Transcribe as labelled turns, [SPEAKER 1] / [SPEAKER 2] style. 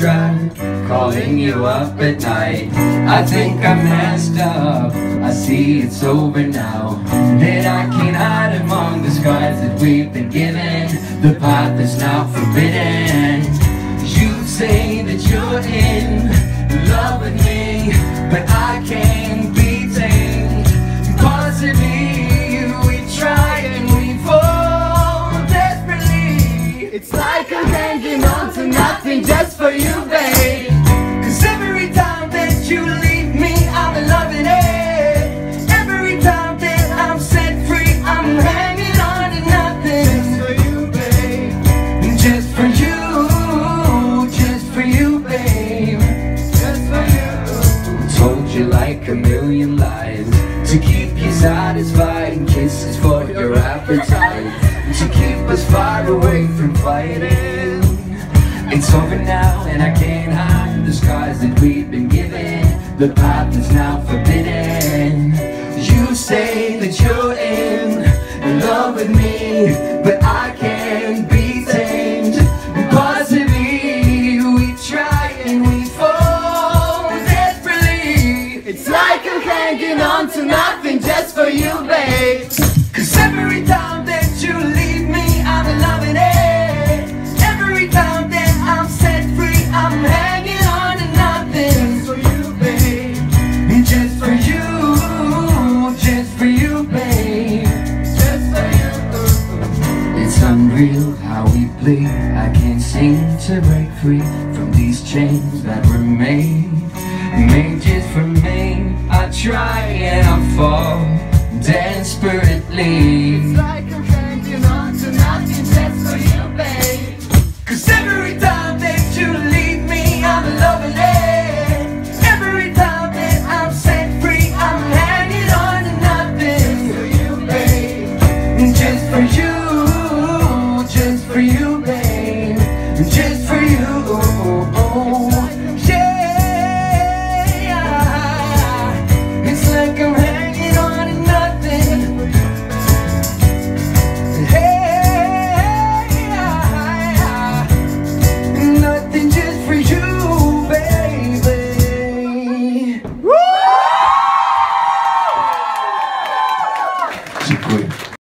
[SPEAKER 1] calling you up at night. I think I'm messed up. I see it's over now. That I can't hide among the scars that we've been given. The path is now forbidden. You say that you're in to nothing just for you, babe. Cause every time that you leave me, I'm loving it. Every time that I'm set free, I'm hanging on to nothing. Just for you, babe. Just for you, just for you, babe. Just for you. Told you like a million lies to keep you satisfied and kisses for your appetite to keep us far away from fighting. It's over now and I can't hide the scars that we've been given. The path is now forbidden. You say that you're in love with me, but I can't be tamed. Possibly we try and we fall desperately. It's like I'm hanging on to nothing just for you, babe. Cause every time Unreal how we bleed. I can't seem to break free from these chains that were made, made just for me. I try and I fall desperately. You. goes.